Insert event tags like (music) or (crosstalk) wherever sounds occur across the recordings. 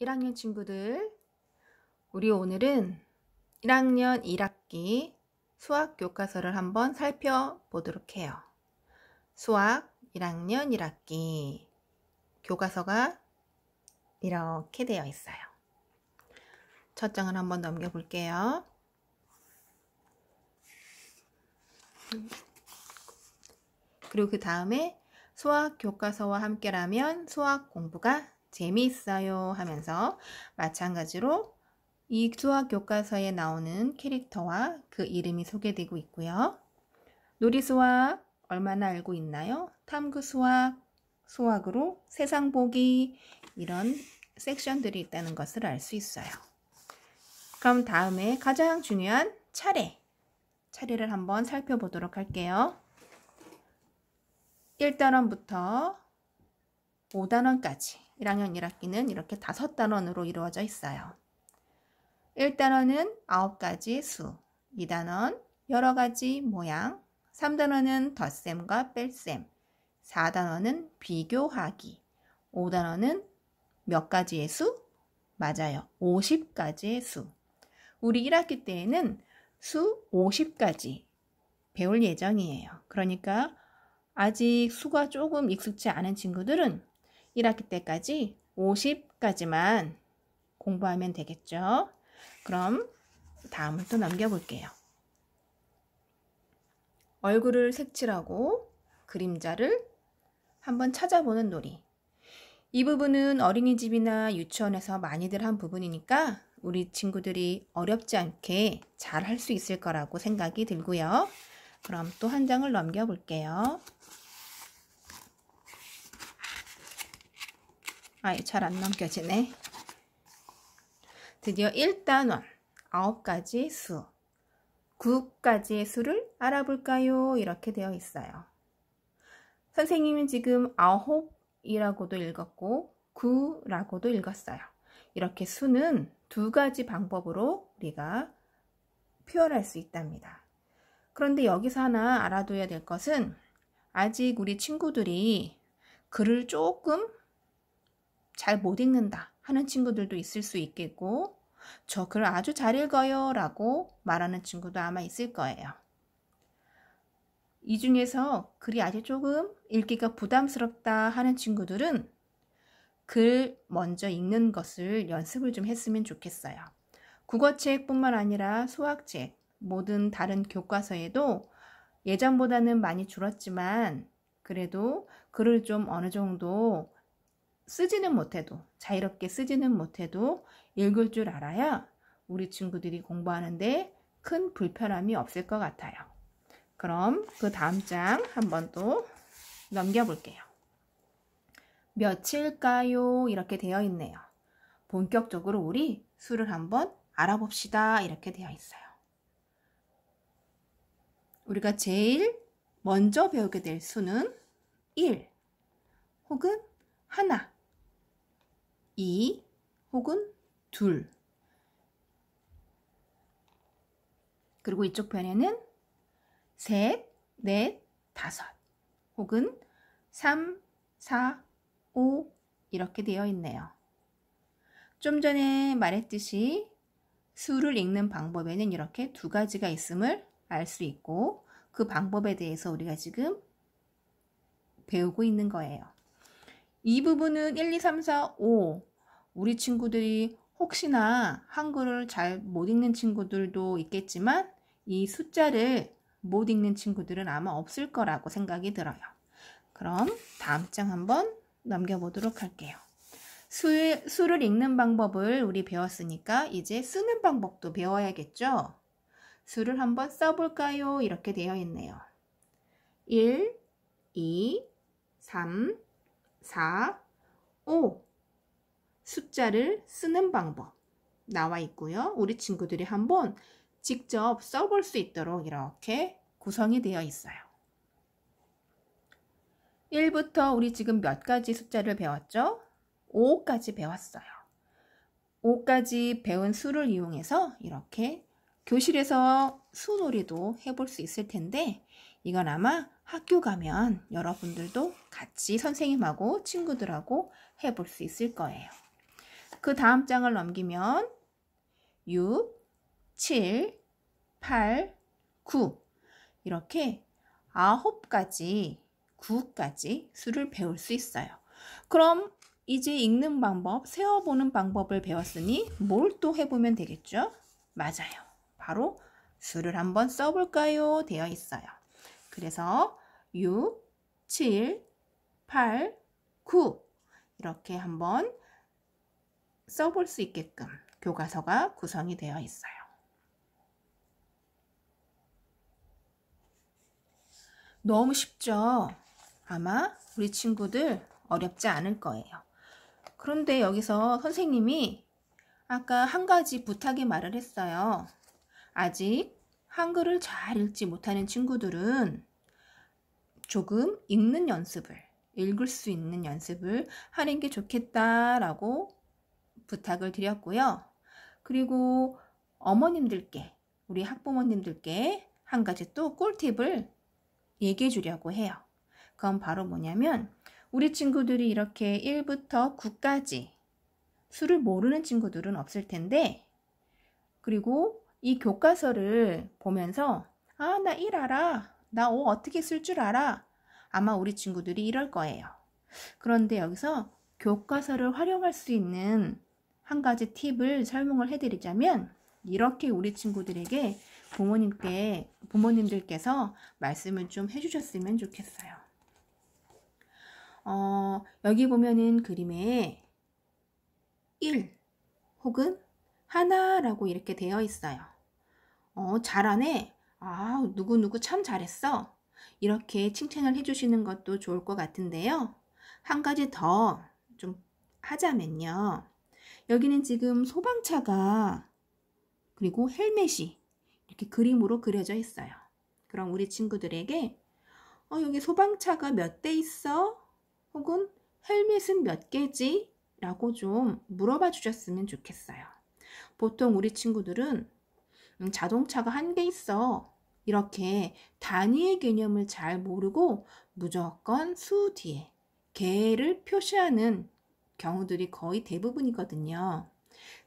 1학년 친구들, 우리 오늘은 1학년 1학기 수학 교과서를 한번 살펴보도록 해요. 수학 1학년 1학기 교과서가 이렇게 되어 있어요. 첫 장을 한번 넘겨볼게요. 그리고 그 다음에 수학 교과서와 함께라면 수학 공부가 재미있어요 하면서 마찬가지로 이 수학 교과서에 나오는 캐릭터와 그 이름이 소개되고 있고요. 놀이수학 얼마나 알고 있나요? 탐구수학, 수학으로 세상 보기 이런 섹션들이 있다는 것을 알 수 있어요. 그럼 다음에 가장 중요한 차례. 차례를 한번 살펴보도록 할게요. 1단원부터 5단원까지 1학년 1학기는 이렇게 다섯 단원으로 이루어져 있어요. 1단원은 9가지 수, 2단원 여러 가지 모양, 3단원은 덧셈과 뺄셈, 4단원은 비교하기, 5단원은 몇 가지의 수? 맞아요. 50가지의 수. 우리 1학기 때에는 수 50가지 배울 예정이에요. 그러니까 아직 수가 조금 익숙치 않은 친구들은 1학기 때까지 50까지만 공부하면 되겠죠. 그럼 다음을 또 넘겨볼게요. 얼굴을 색칠하고 그림자를 한번 찾아보는 놀이. 이 부분은 어린이집이나 유치원에서 많이들 한 부분이니까 우리 친구들이 어렵지 않게 잘 할 수 있을 거라고 생각이 들고요. 그럼 또 한 장을 넘겨볼게요. 아이, 잘안 넘겨지네. 드디어 1단원, 9가지 수, 9가지의 수를 알아볼까요? 이렇게 되어 있어요. 선생님은 지금 9이라고도 읽었고 9라고도 읽었어요. 이렇게 수는 두 가지 방법으로 우리가 표현할 수 있답니다. 그런데 여기서 하나 알아둬야 될 것은 아직 우리 친구들이 글을 조금 잘 못 읽는다 하는 친구들도 있을 수 있겠고 저 글 아주 잘 읽어요 라고 말하는 친구도 아마 있을 거예요. 이 중에서 글이 아직 조금 읽기가 부담스럽다 하는 친구들은 글 먼저 읽는 것을 연습을 좀 했으면 좋겠어요. 국어책뿐만 아니라 수학책, 모든 다른 교과서에도 예전보다는 많이 줄었지만 그래도 글을 좀 어느 정도 쓰지는 못해도 자유롭게 쓰지는 못해도 읽을 줄 알아야 우리 친구들이 공부하는데 큰 불편함이 없을 것 같아요. 그럼 그 다음 장 한번 또 넘겨볼게요. 며칠까요? 이렇게 되어 있네요. 본격적으로 우리 수를 한번 알아봅시다. 이렇게 되어 있어요. 우리가 제일 먼저 배우게 될 수는 1 혹은 하나 2 혹은 둘 그리고 이쪽 편에는 셋, 넷, 다섯 혹은 3, 4, 5 이렇게 되어 있네요. 좀 전에 말했듯이 수를 읽는 방법에는 이렇게 두 가지가 있음을 알 수 있고 그 방법에 대해서 우리가 지금 배우고 있는 거예요. 이 부분은 1, 2, 3, 4, 5 우리 친구들이 혹시나 한글을 잘 못 읽는 친구들도 있겠지만 이 숫자를 못 읽는 친구들은 아마 없을 거라고 생각이 들어요. 그럼 다음 장 한번 넘겨보도록 할게요. 수, 수를 읽는 방법을 우리 배웠으니까 이제 쓰는 방법도 배워야겠죠? 수를 한번 써볼까요? 이렇게 되어 있네요. 1, 2, 3, 4, 5 숫자를 쓰는 방법 나와 있고요. 우리 친구들이 한번 직접 써볼 수 있도록 이렇게 구성이 되어 있어요. 1부터 우리 지금 몇 가지 숫자를 배웠죠? 5까지 배웠어요. 5까지 배운 수를 이용해서 이렇게 교실에서 수놀이도 해볼 수 있을 텐데 이건 아마 학교 가면 여러분들도 같이 선생님하고 친구들하고 해볼 수 있을 거예요. 그 다음 장을 넘기면 6, 7, 8, 9 이렇게 9가지, 9까지 수를 배울 수 있어요. 그럼 이제 읽는 방법, 세어보는 방법을 배웠으니 뭘 또 해보면 되겠죠? 맞아요. 바로 수를 한번 써볼까요? 되어 있어요. 그래서 6, 7, 8, 9 이렇게 한번 써볼 수 있게끔 교과서가 구성이 되어 있어요. 너무 쉽죠? 아마 우리 친구들 어렵지 않을 거예요. 그런데 여기서 선생님이 아까 한 가지 부탁의 말을 했어요. 아직 한글을 잘 읽지 못하는 친구들은 조금 읽는 연습을, 읽을 수 있는 연습을 하는 게 좋겠다라고 부탁을 드렸고요. 그리고 어머님들께, 우리 학부모님들께 한 가지 또 꿀팁을 얘기해 주려고 해요. 그건 바로 뭐냐면 우리 친구들이 이렇게 1부터 9까지 수를 모르는 친구들은 없을 텐데 그리고 이 교과서를 보면서 아, 나1 알아. 나5 어떻게 쓸 줄 알아. 아마 우리 친구들이 이럴 거예요. 그런데 여기서 교과서를 활용할 수 있는 한 가지 팁을 설명을 해드리자면 이렇게 우리 친구들에게 부모님께 부모님들께서 말씀을 좀 해주셨으면 좋겠어요. 어, 여기 보면은 그림에 1 혹은 하나라고 이렇게 되어 있어요. 어, 잘하네. 아, 누구누구 참 잘했어. 이렇게 칭찬을 해주시는 것도 좋을 것 같은데요. 한 가지 더 좀 하자면요. 여기는 지금 소방차가 그리고 헬멧이 이렇게 그림으로 그려져 있어요. 그럼 우리 친구들에게 어, 여기 소방차가 몇 대 있어? 혹은 헬멧은 몇 개지? 라고 좀 물어봐 주셨으면 좋겠어요. 보통 우리 친구들은 음, 자동차가 한 개 있어. 이렇게 단위의 개념을 잘 모르고 무조건 수 뒤에 개를 표시하는 경우들이 거의 대부분이거든요.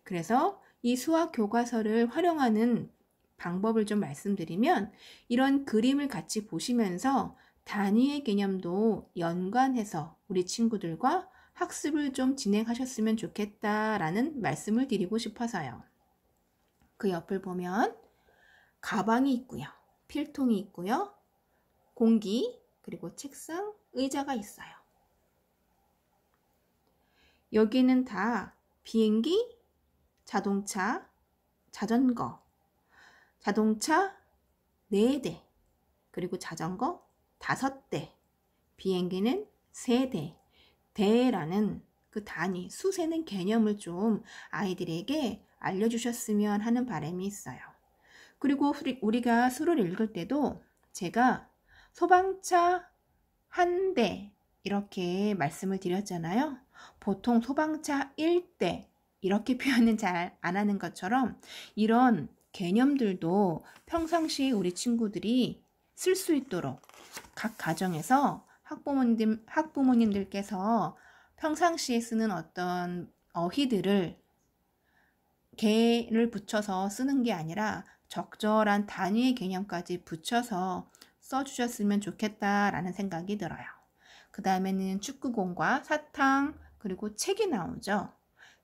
그래서 이 수학 교과서를 활용하는 방법을 좀 말씀드리면 이런 그림을 같이 보시면서 단위의 개념도 연관해서 우리 친구들과 학습을 좀 진행하셨으면 좋겠다라는 말씀을 드리고 싶어서요. 그 옆을 보면 가방이 있고요. 필통이 있고요. 공기, 그리고 책상, 의자가 있어요. 여기는 다 비행기, 자동차, 자전거, 자동차 4대, 그리고 자전거 5대, 비행기는 3대, 대라는 그 단위, 수세는 개념을 좀 아이들에게 알려주셨으면 하는 바람이 있어요. 그리고 우리가 수를 읽을 때도 제가 소방차 한 대 이렇게 말씀을 드렸잖아요. 보통 소방차 1대 이렇게 (laughs) 표현은 잘 안 하는 것처럼 이런 개념들도 평상시 우리 친구들이 쓸 수 있도록 각 가정에서 학부모님, 학부모님들께서 평상시에 쓰는 어떤 어휘들을 개를 붙여서 쓰는 게 아니라 적절한 단위의 개념까지 붙여서 써주셨으면 좋겠다라는 생각이 들어요. 그 다음에는 축구공과 사탕 그리고 책이 나오죠.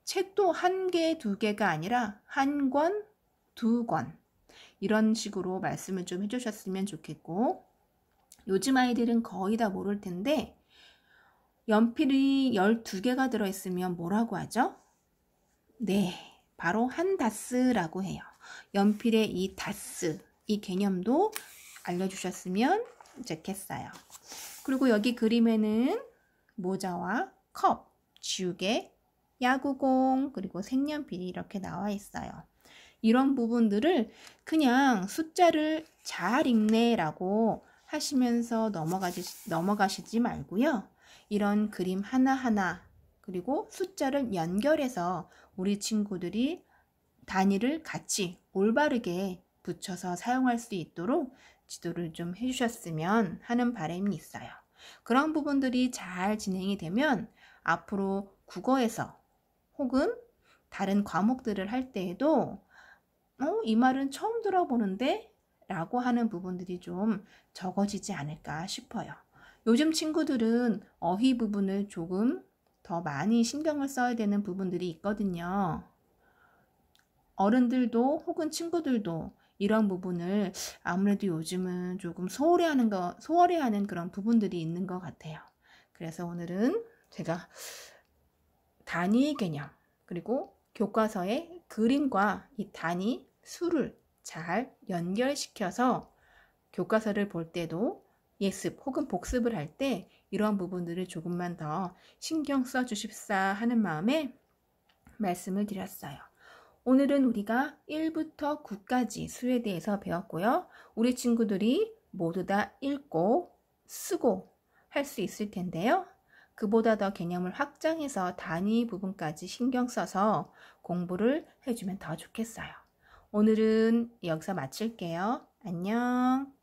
책도 한 개, 두 개가 아니라 한 권, 두 권. 이런 식으로 말씀을 좀 해주셨으면 좋겠고, 요즘 아이들은 거의 다 모를 텐데, 연필이 12개가 들어있으면 뭐라고 하죠? 네, 바로 한 다스라고 해요. 연필의 이 다스, 이 개념도 알려주셨으면 좋겠어요. 그리고 여기 그림에는 모자와 컵, 지우개, 야구공, 그리고 색연필이 이렇게 나와 있어요. 이런 부분들을 그냥 숫자를 잘 읽네라고 하시면서 넘어가지, 넘어가시지 말고요. 이런 그림 하나하나 그리고 숫자를 연결해서 우리 친구들이 단위를 같이 올바르게 붙여서 사용할 수 있도록 지도를 좀 해주셨으면 하는 바람이 있어요. 그런 부분들이 잘 진행이 되면 앞으로 국어에서 혹은 다른 과목들을 할 때에도 어, 이 말은 처음 들어보는데 라고 하는 부분들이 좀 적어지지 않을까 싶어요. 요즘 친구들은 어휘 부분을 조금 더 많이 신경을 써야 되는 부분들이 있거든요. 어른들도 혹은 친구들도 이런 부분을 아무래도 요즘은 조금 소홀히 하는 거, 소홀히 하는 그런 부분들이 있는 것 같아요. 그래서 오늘은 제가 단위 개념, 그리고 교과서의 그림과 이 단위, 수를 잘 연결시켜서 교과서를 볼 때도 예습 혹은 복습을 할 때 이러한 부분들을 조금만 더 신경 써 주십사 하는 마음에 말씀을 드렸어요. 오늘은 우리가 1부터 9까지 수에 대해서 배웠고요. 우리 친구들이 모두 다 읽고 쓰고 할 수 있을 텐데요. 그보다 더 개념을 확장해서 단위 부분까지 신경 써서 공부를 해주면 더 좋겠어요. 오늘은 여기서 마칠게요. 안녕.